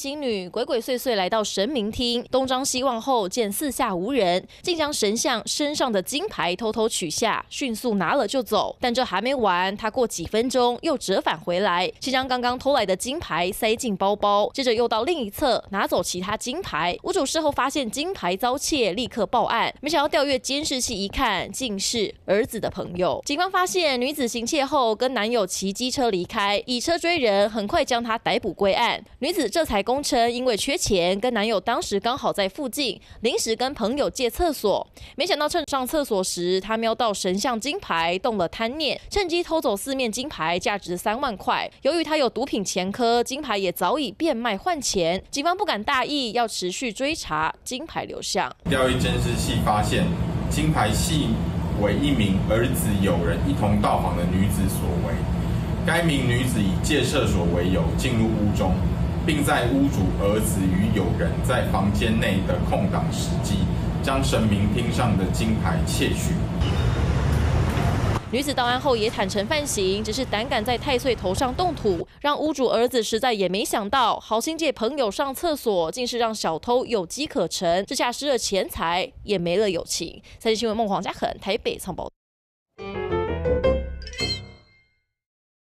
新女鬼鬼祟祟来到神明厅，东张西望后见四下无人，竟将神像身上的金牌偷偷取下，迅速拿了就走。但这还没完，他过几分钟又折返回来，先将刚刚偷来的金牌塞进包包，接着又到另一侧拿走其他金牌。屋主事后发现金牌遭窃，立刻报案，没想到调阅监视器一看，竟是儿子的朋友。警方发现女子行窃后跟男友骑机车离开，以车追人，很快将她逮捕归案。女子这才。工称因为缺钱，跟男友当时刚好在附近，临时跟朋友借厕所，没想到趁上厕所时，他瞄到神像金牌，动了贪念，趁机偷走四面金牌，价值三万块。由于他有毒品前科，金牌也早已变卖换钱，警方不敢大意，要持续追查金牌流向。调阅监视器发现，金牌系为一名儿子友人一同到访的女子所为。该名女子以借厕所为由进入屋中。并在屋主儿子与友人在房间内的空档时机，将神明厅上的金牌窃取。女子到案后也坦诚犯行，只是胆敢在太岁头上动土，让屋主儿子实在也没想到，好心借朋友上厕所，竟是让小偷有机可乘，这下失了钱财，也没了友情。财经新闻孟黄家恒台北藏报。